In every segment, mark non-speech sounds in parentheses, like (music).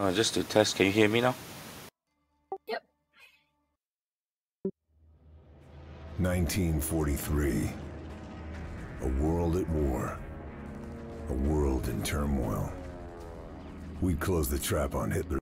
Uh, just to test, can you hear me now? Yep. 1943. A world at war. A world in turmoil. We closed the trap on Hitler.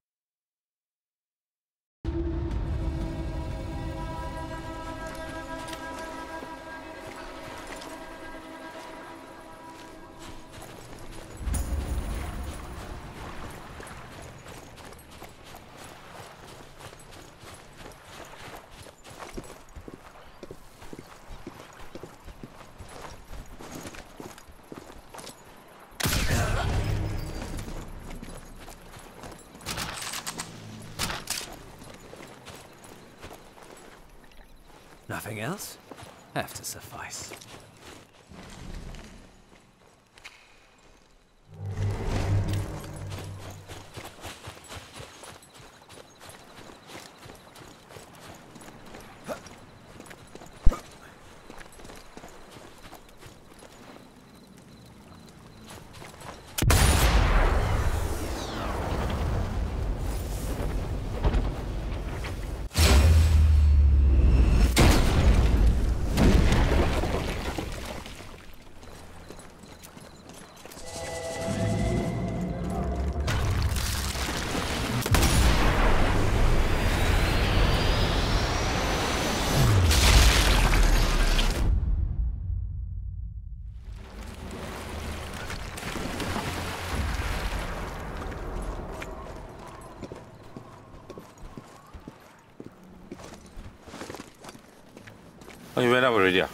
Oh, you went up already, ah?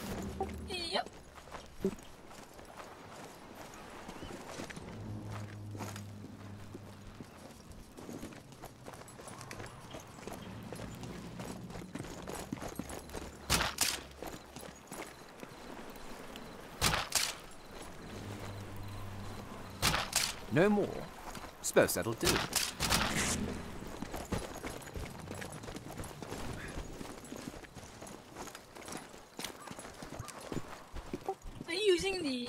Yep. No more? Suppose that'll do. Are you using the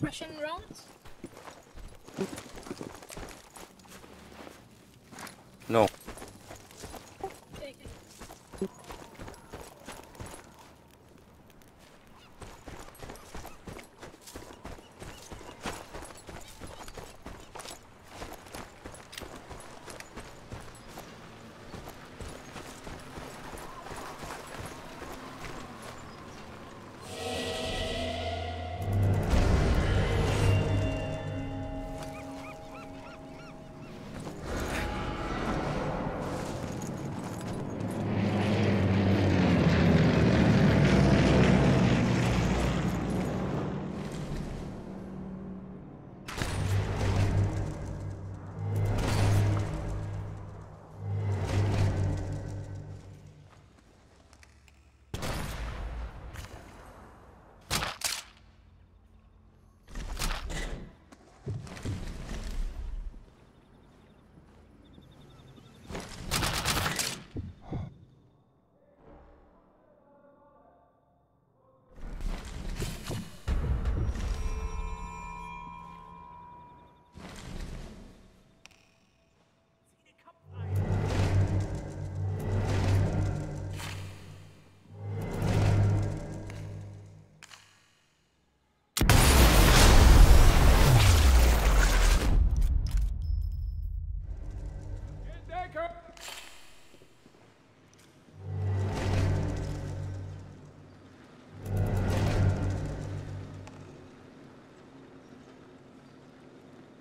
suppression rounds?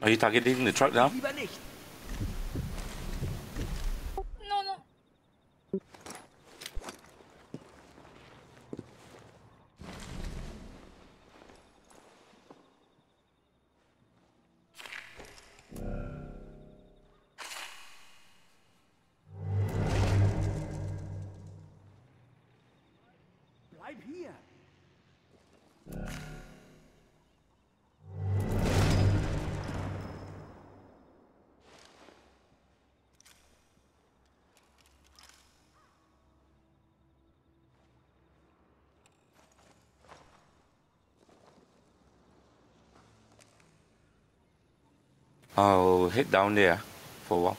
Are you targeting the truck now? I'll head down there for a while.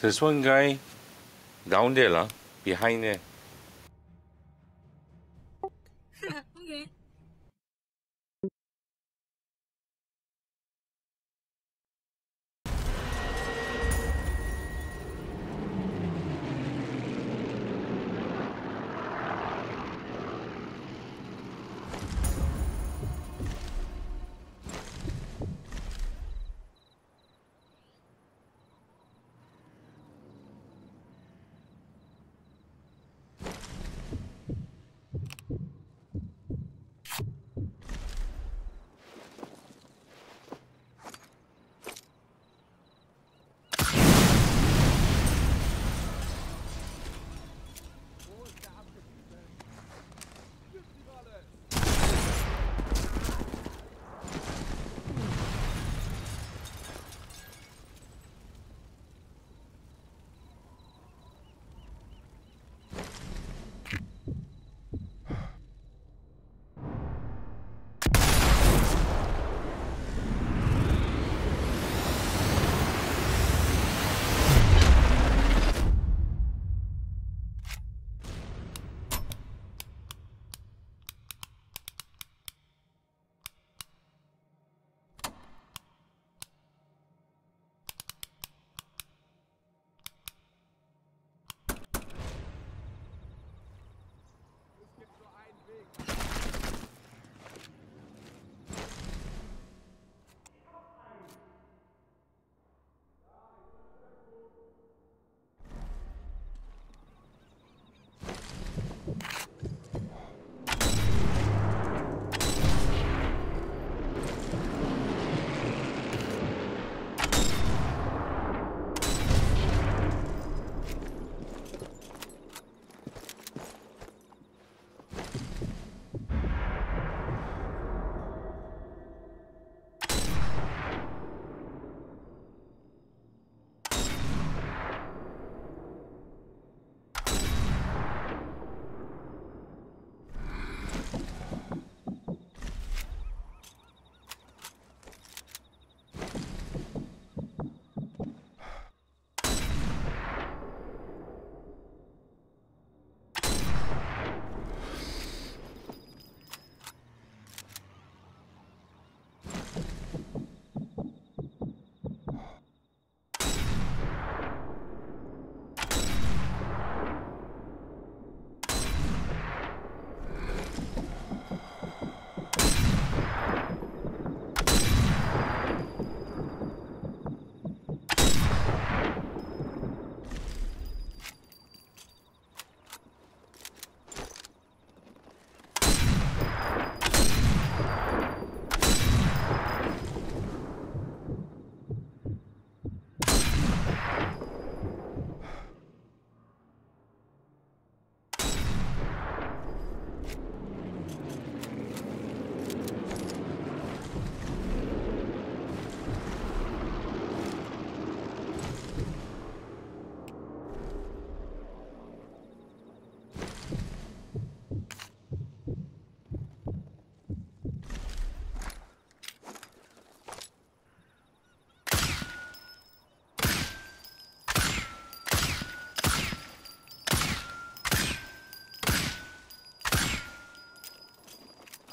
There's one guy down there, lah, behind there.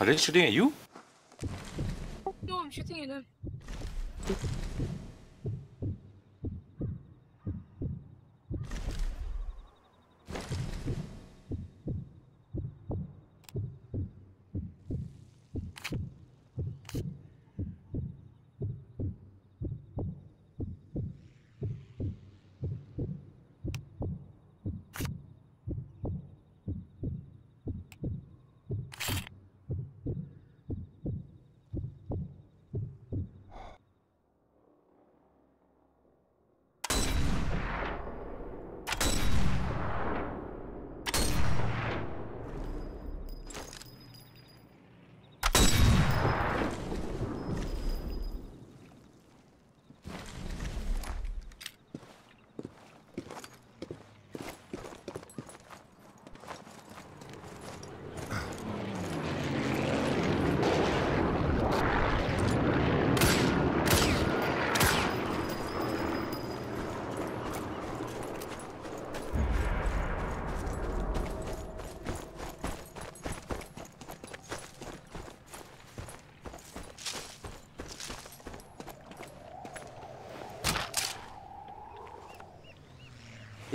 Are they shooting at you? No, I'm shooting at them.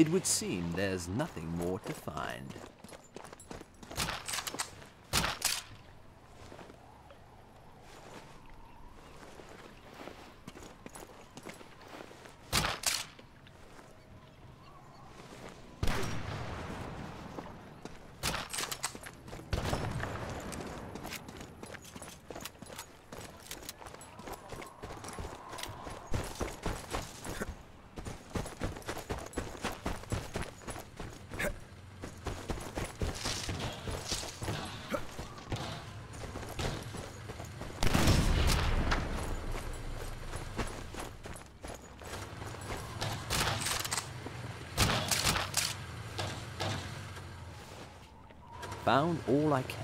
It would seem there's nothing more to find. Found all I can.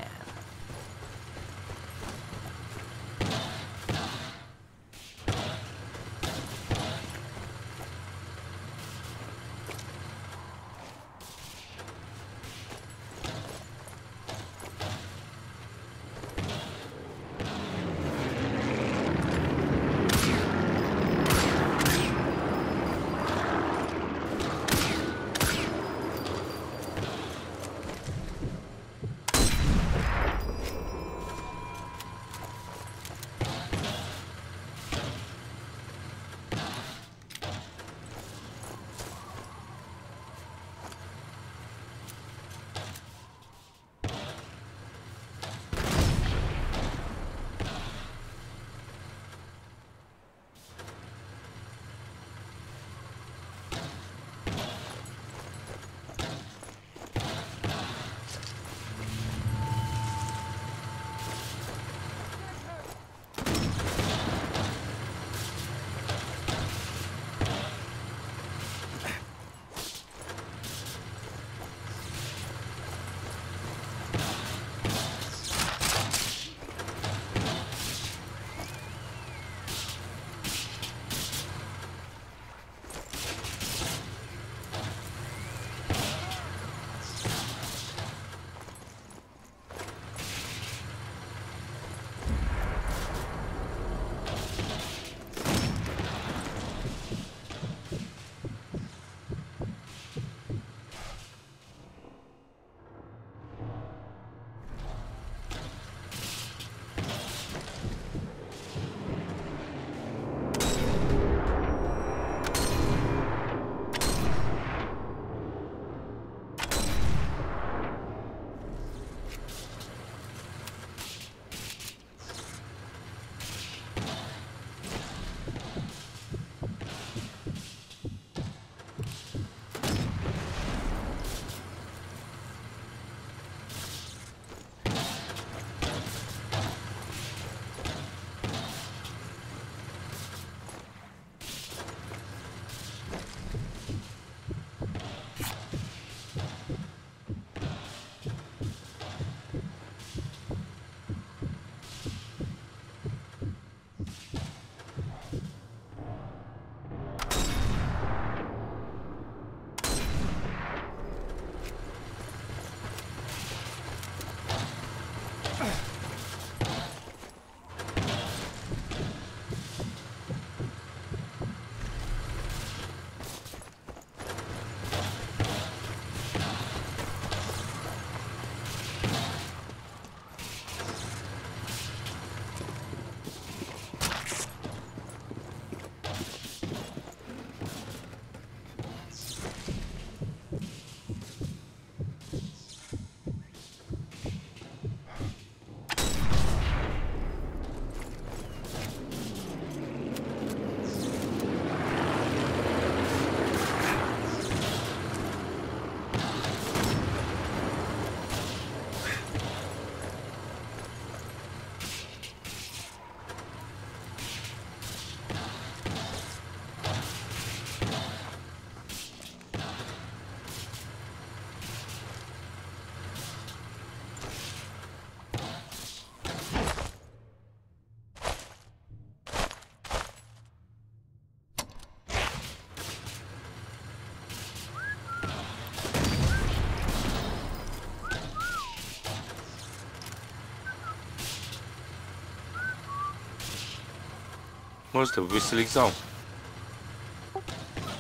What's the whistling sound?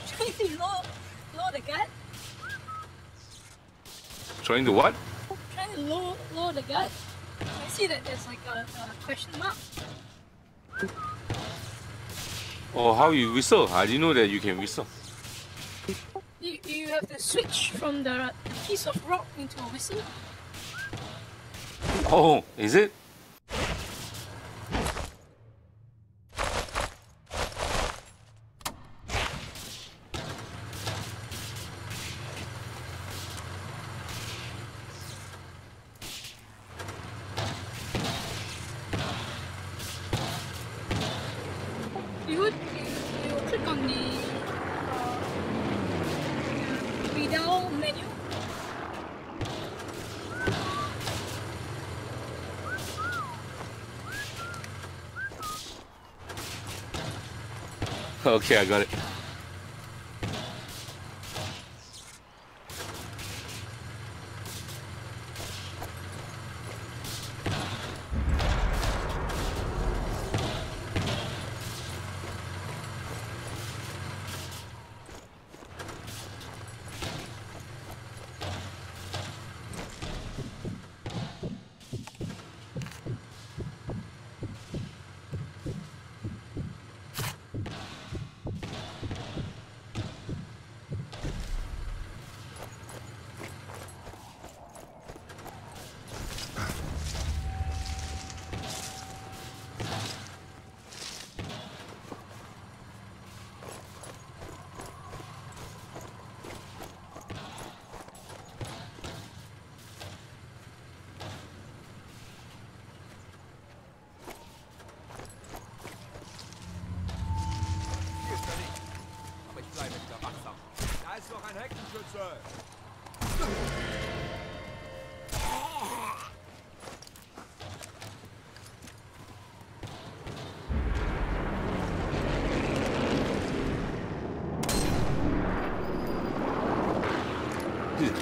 Trying to load, load the gun. Trying to what? Trying to lower, lower the gun. I see that there's like a, a question mark. Oh, how you whistle? I didn't know that you can whistle. You, you have to switch from the piece of rock into a whistle. Oh, is it? You would you, you click on the uh, radial menu. Okay, I got it.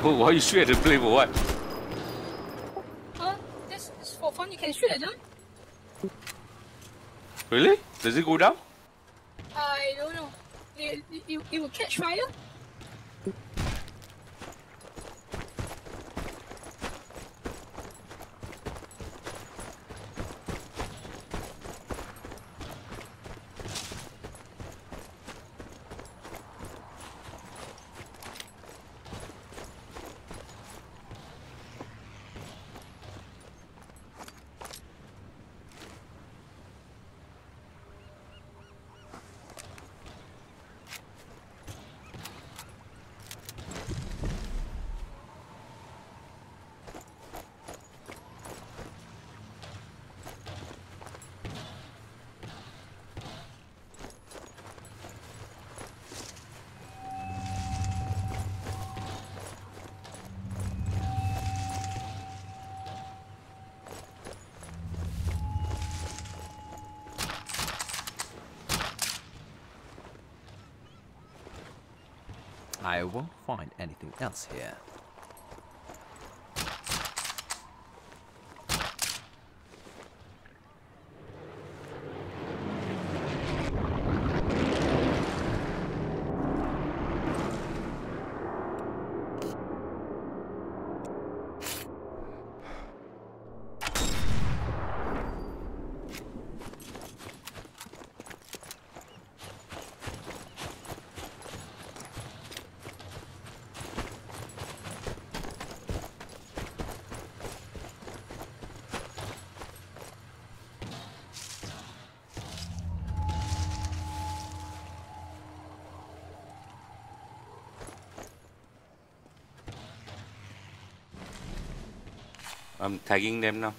(laughs) Why you shoot at the for what? Huh? This is for fun. You can shoot at them. Really? Does it go down? I don't know. It, it, it, it will catch fire. I won't find anything else here. I'm tagging them now.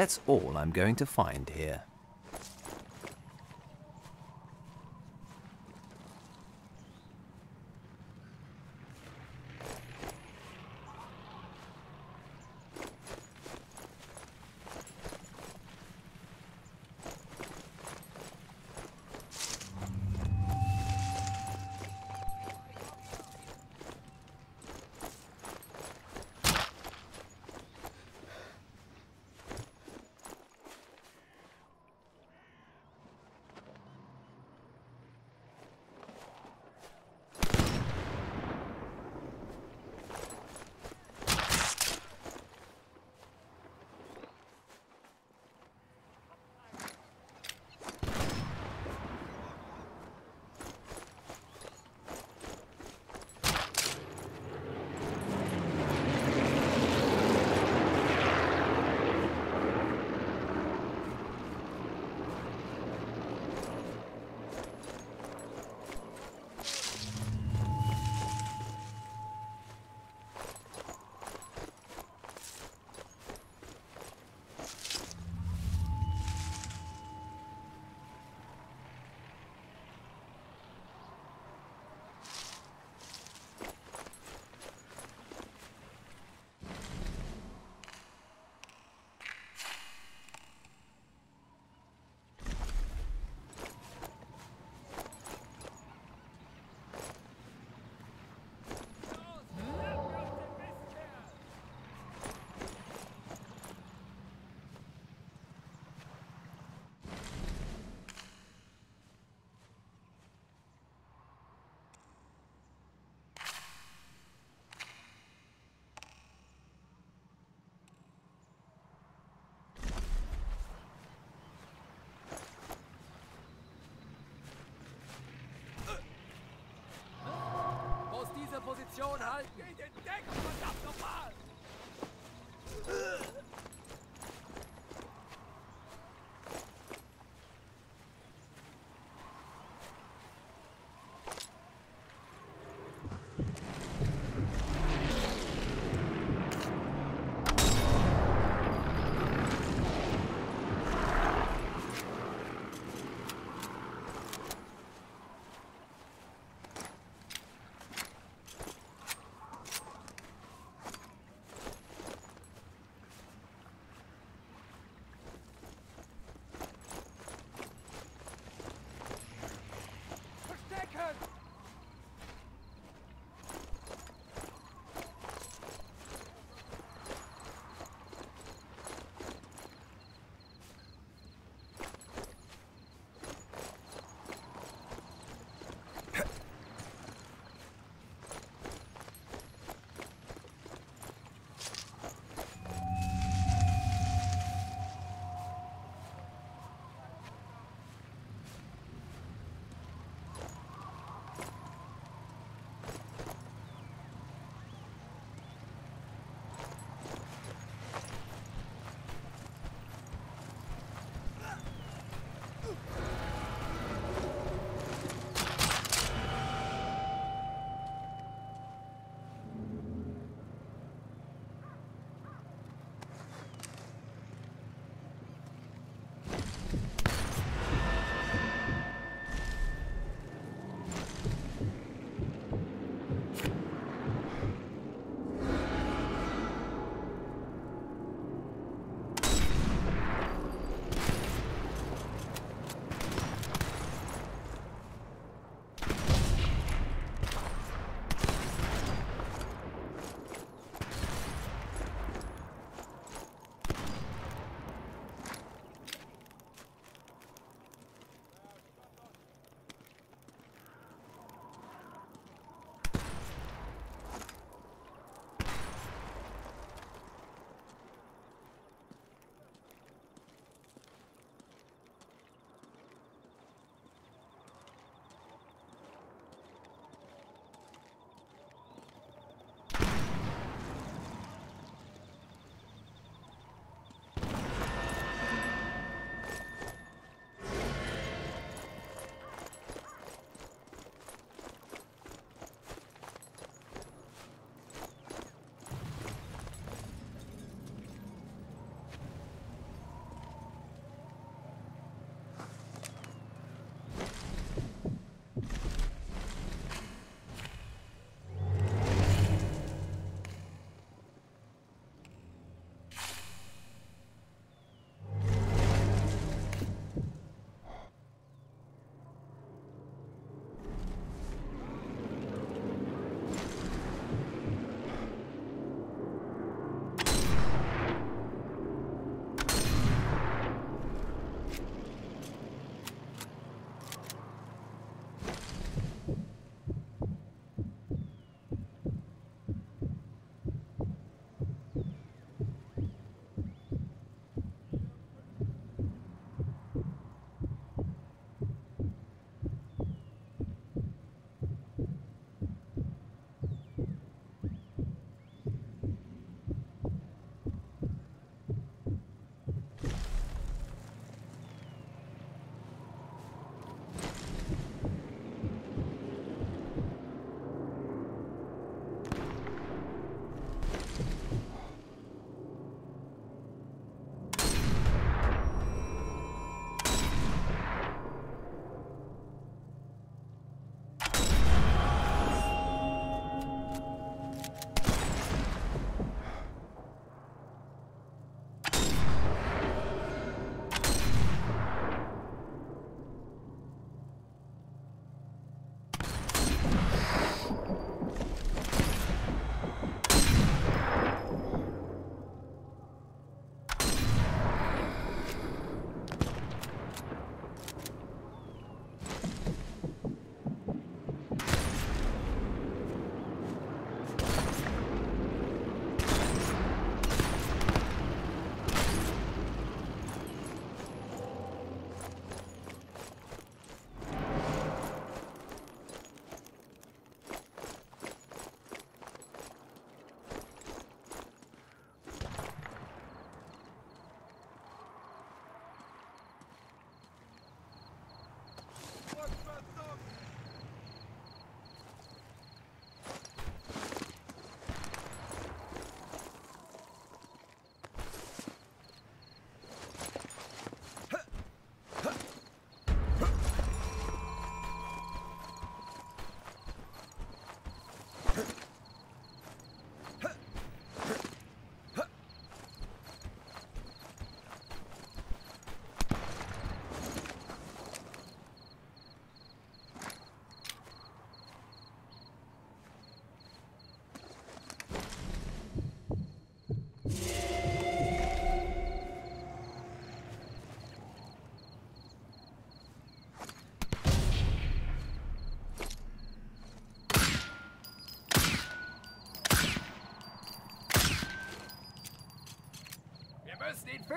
That's all I'm going to find here. Position halten. Geht in Deckung, verdammt nochmal!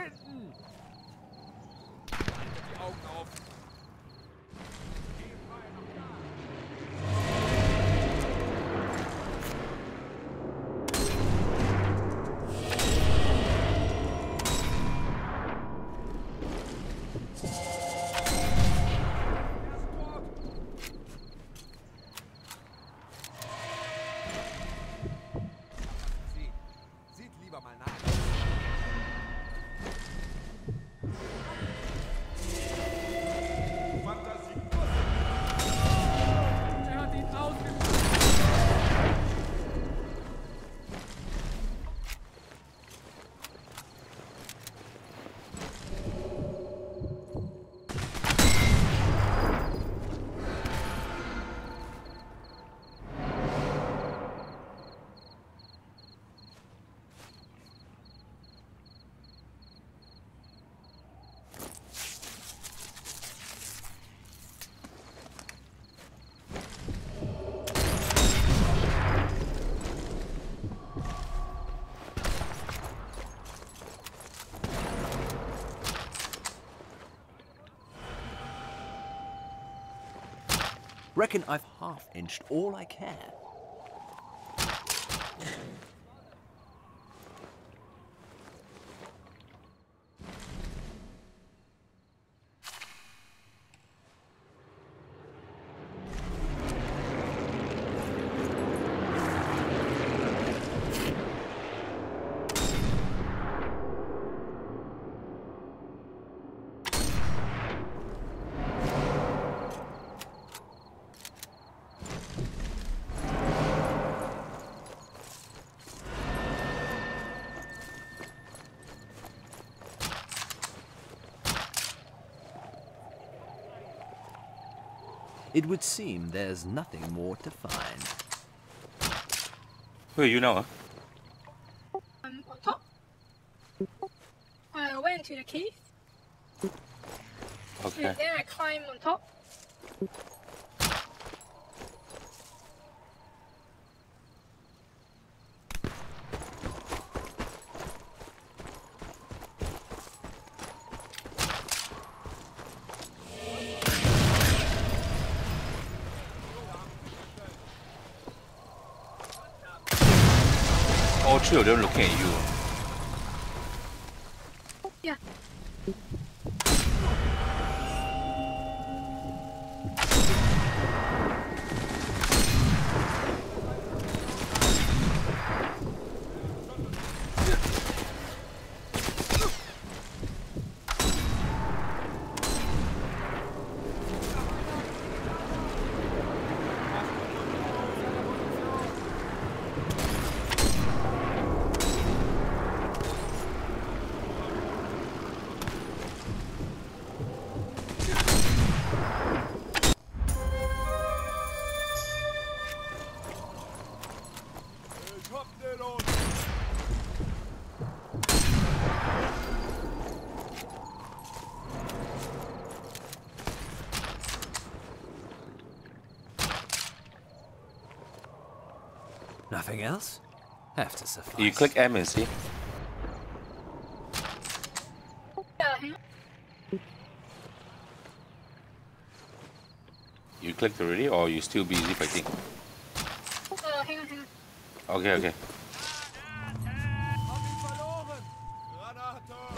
it. I reckon I've half inched all I can. It would seem there's nothing more to find. Who are you now? Huh? I'm top. I went to the cave, Okay. and then I climbed on top. All three of them looking at you. Yeah. Else? Have to suffice. You click M and see. You clicked already, or you still busy fighting? Okay, okay. hab ihn verloren! Granate!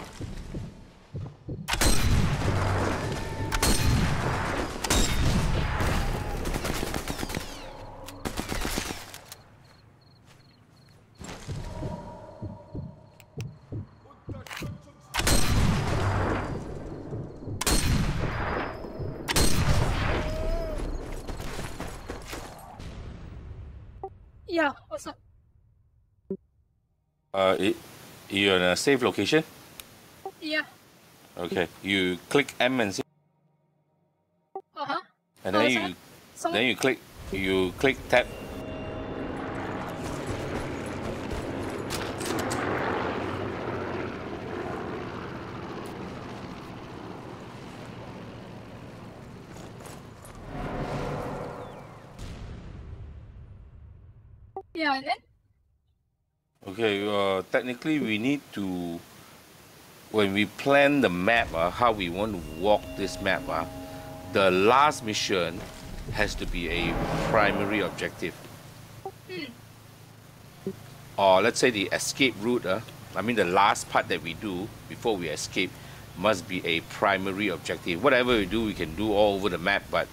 Yeah, what's up? Uh, it, you're in a safe location. Yeah. Okay. You click M and see, Uh huh. and Oh, then is you Some, then you click you click tab. yeah, and then? Okay. Uh, technically we need to when we plan the map, uh, how we want to walk this map, uh, the last mission has to be a primary objective. Or let's say the escape route, uh, I mean the last part that we do before we escape must be a primary objective. Whatever we do, we can do all over the map, but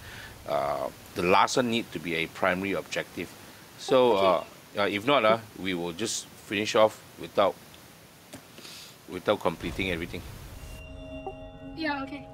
uh, the last one need to be a primary objective. So uh, uh, if not, uh, we will just finish off without without completing everything. Yeah, okay.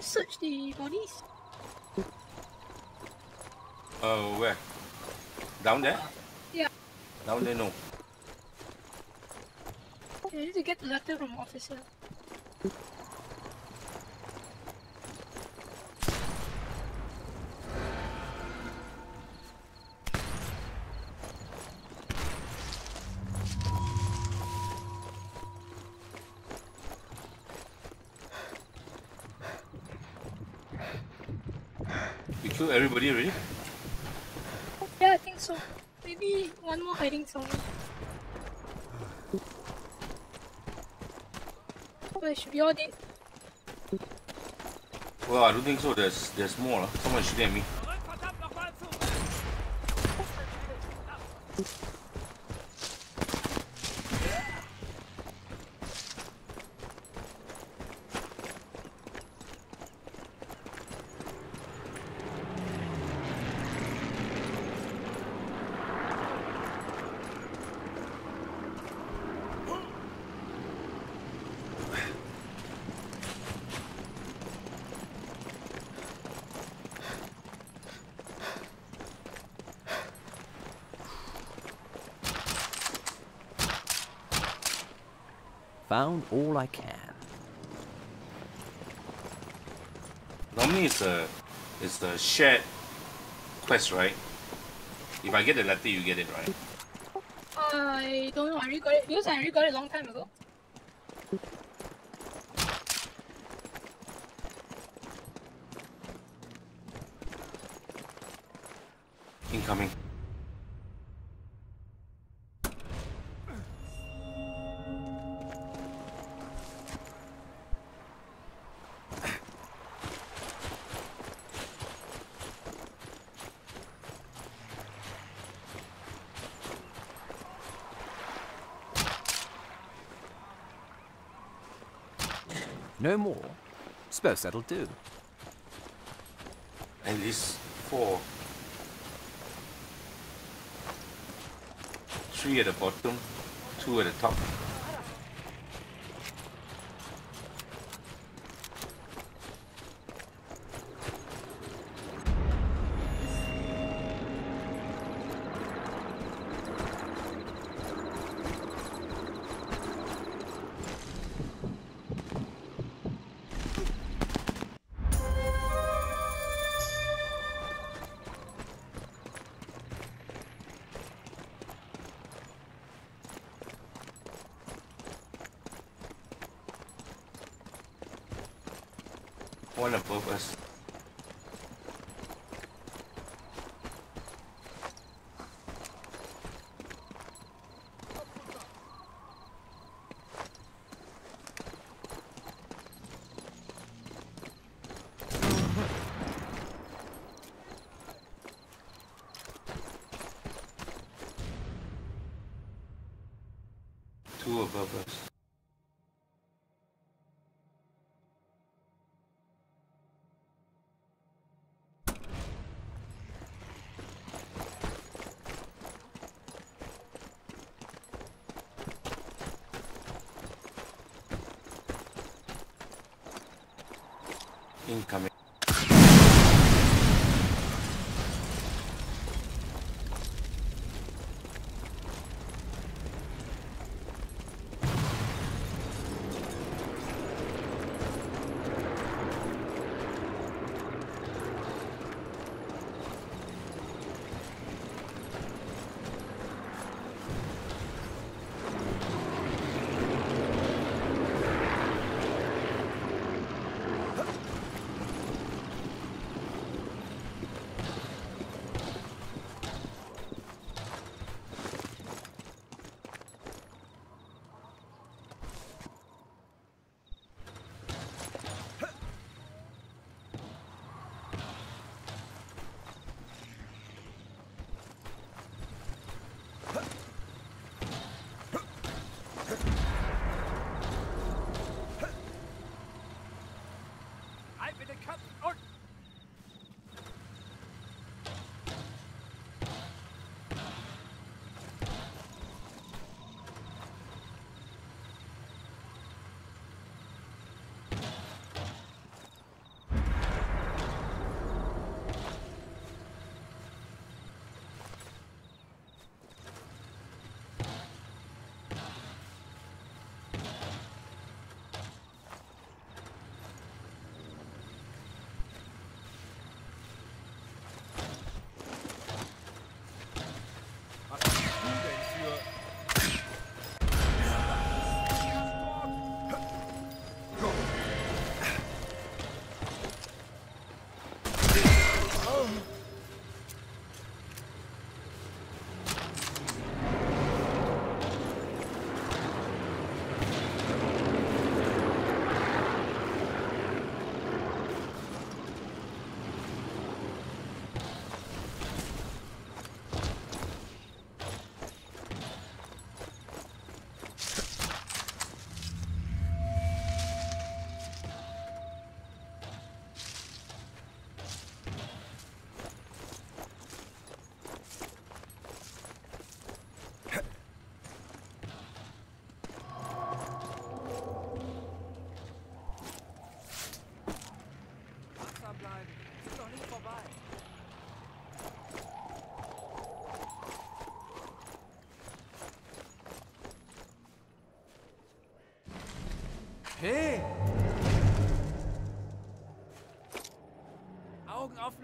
Search the bodies. Uh, where? Down there? Yeah. Down there, no. I need to get the letter from officer. Everybody already? Yeah, I think so. Maybe one more hiding somewhere. It should be all dead. Well, I don't think so. There's there's more. Someone shooting at me. Found all I can. Normally it's a it's the shared quest, right? If I get the letter, you get it, right? I don't know, I already got it because I already got it a long time ago. Incoming. No more? Suppose that'll do. At least four. Three at the bottom, two at the top.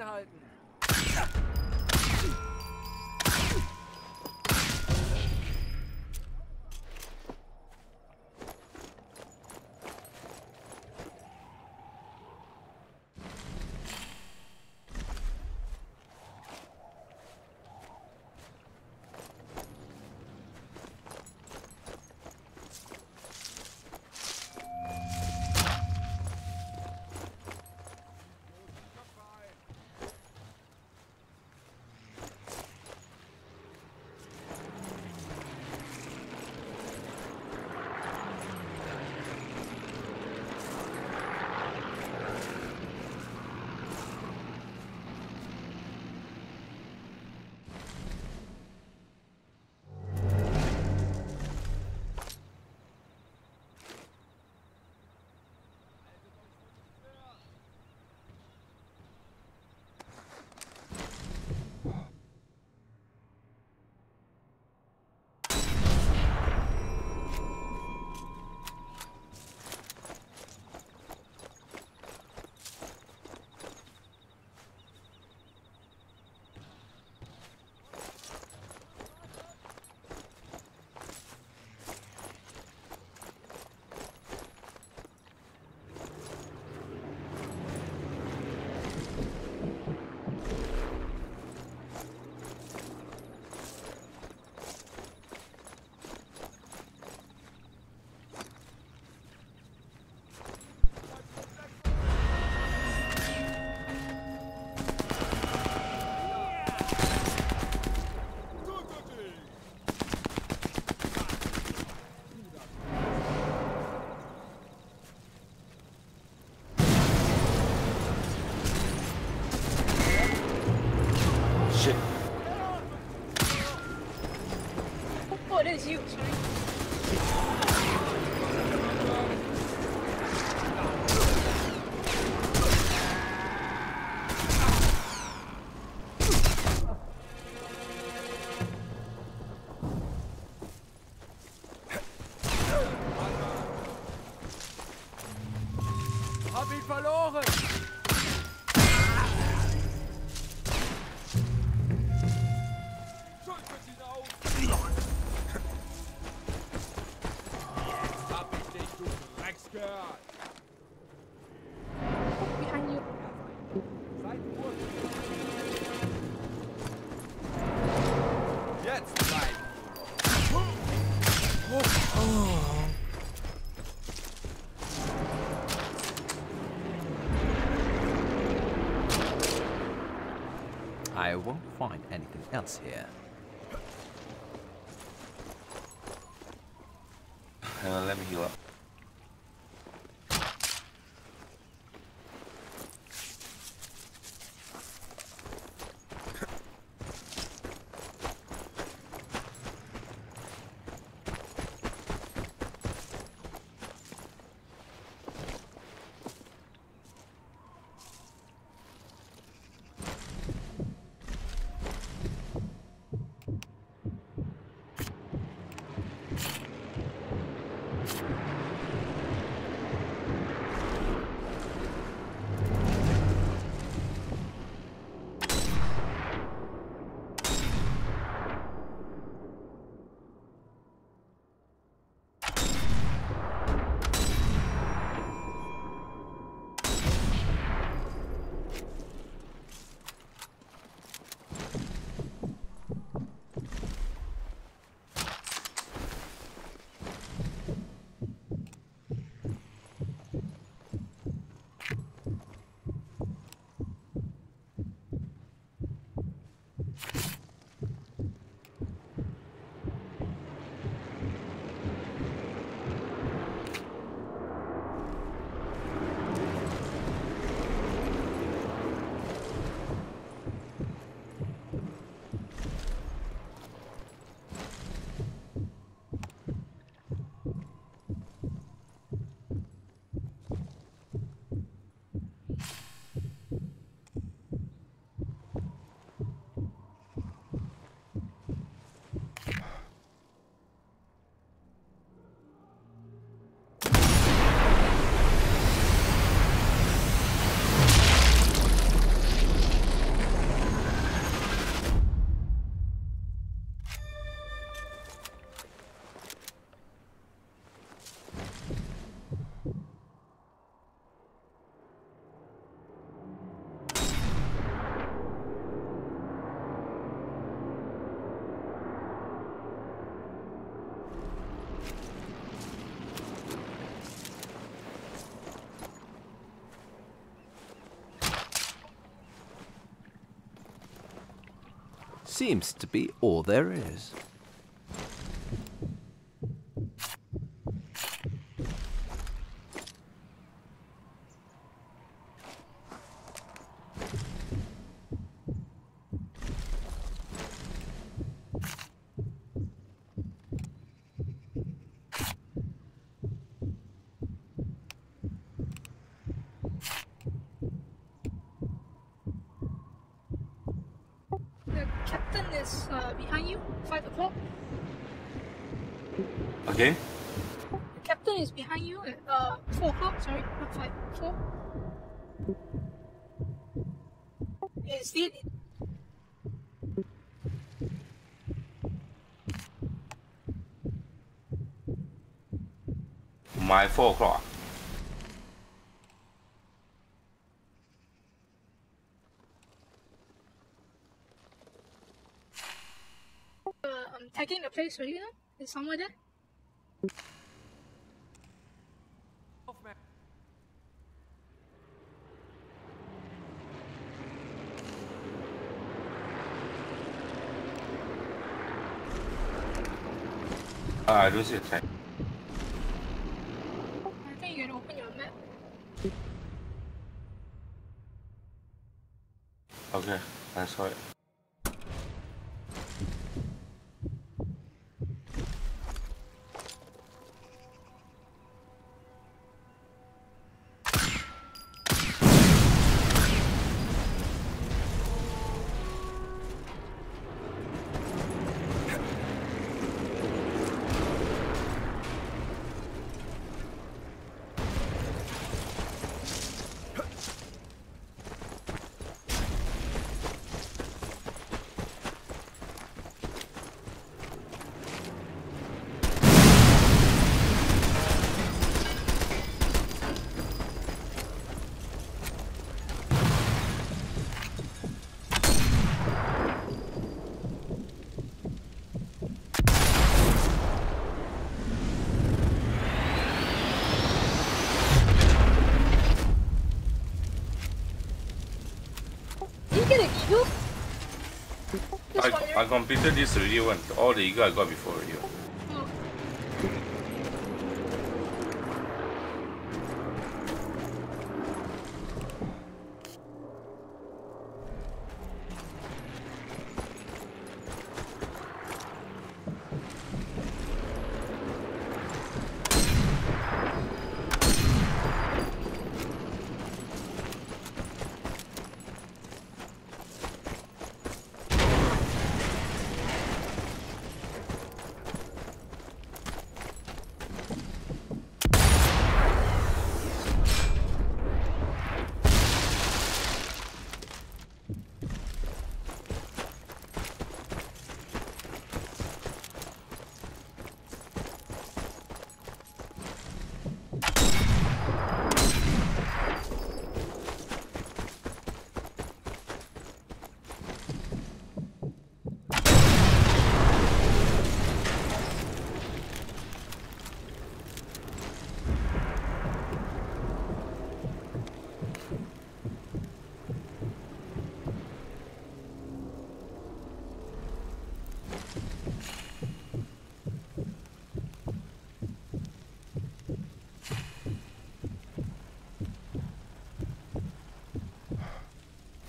Augen anything else here. Seems to be all there is. The captain is uh, behind you, 5 o'clock. Okay. The captain is behind you at uh, 4 o'clock, sorry, not 5, 4. Is it? My four o'clock. Uh, I'm tagging the place for you now. Is somewhere there? Off, man. Uh, I don't see a tag. I think you can open your map. Okay, I saw it. Did you get an eagle? Just I, wondering. I completed this already one. All the eagle I got before already. Oh.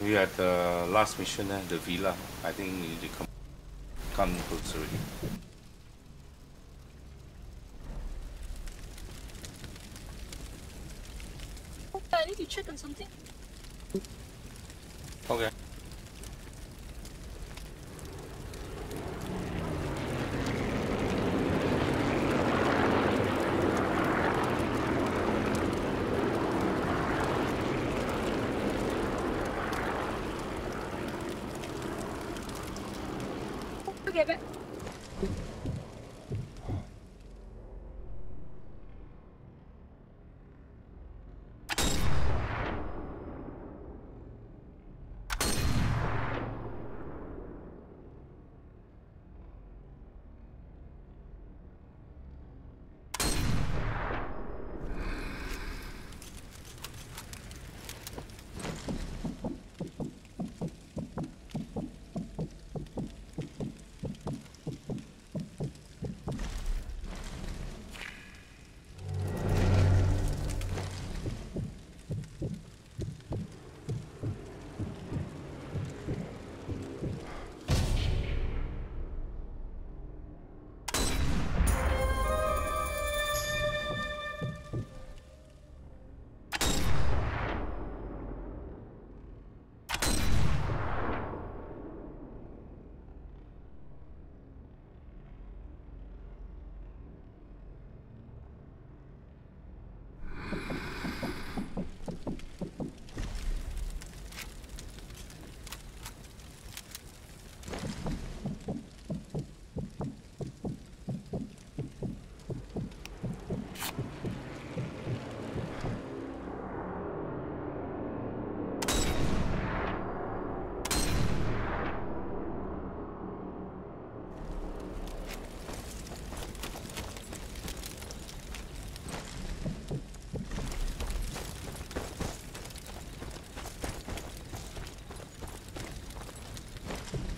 We are at the last mission, eh, the villa. I think to come, come close already.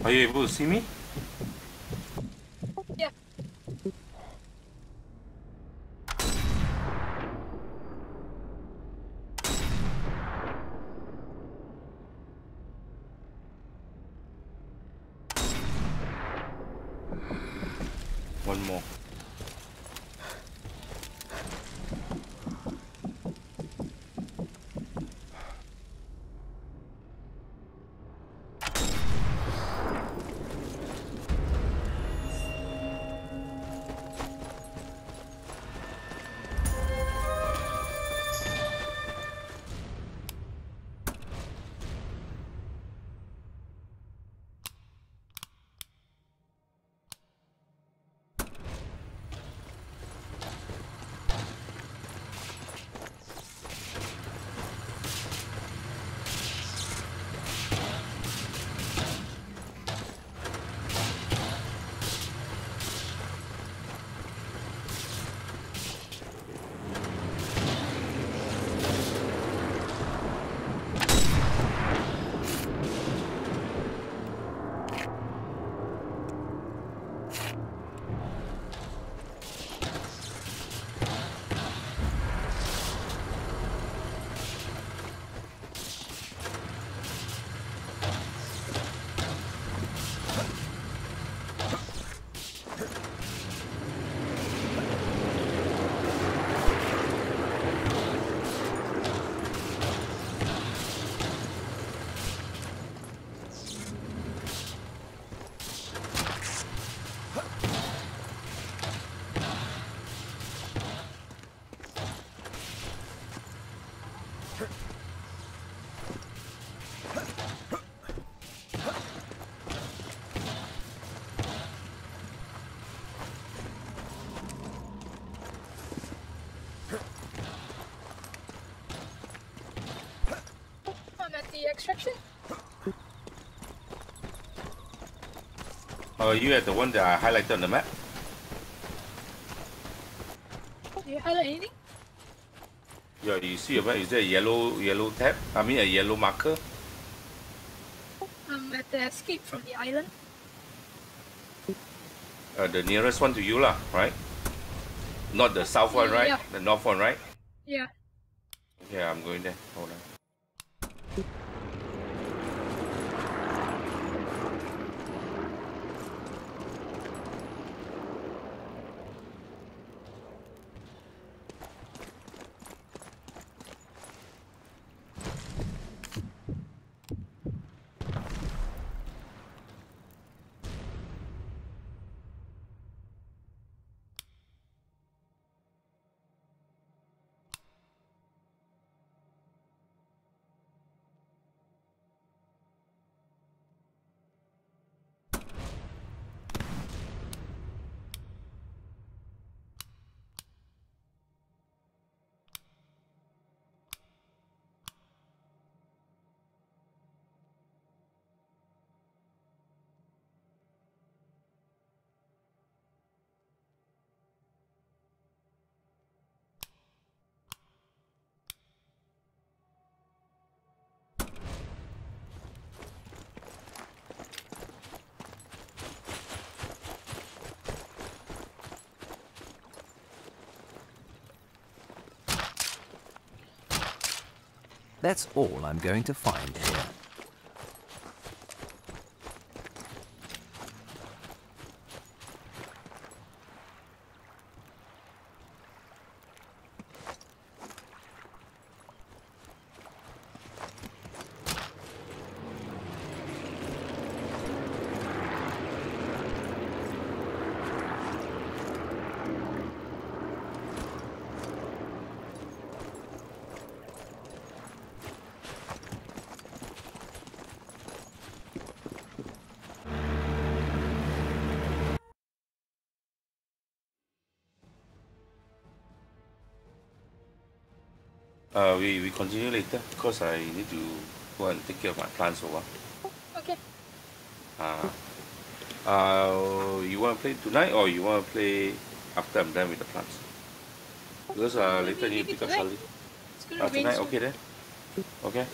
Are you able to see me? Extraction. Are you at the one that I highlighted on the map? Do you highlight anything? Yeah, you see a map, is there a yellow yellow tab? I mean a yellow marker? I'm at the escape from the island. Uh, the nearest one to you lah, right? Not the south one, right? Yeah. The north one, right? Yeah. Okay, I'm going there. Hold on. That's all I'm going to find here. Uh, we, we continue later because I need to go and take care of my plants for a while. Okay. Uh, uh, you want to play tonight or you want to play after I'm done with the plants? Because uh, later I need to maybe pick up. Charlie. Uh, tonight, okay then? Okay.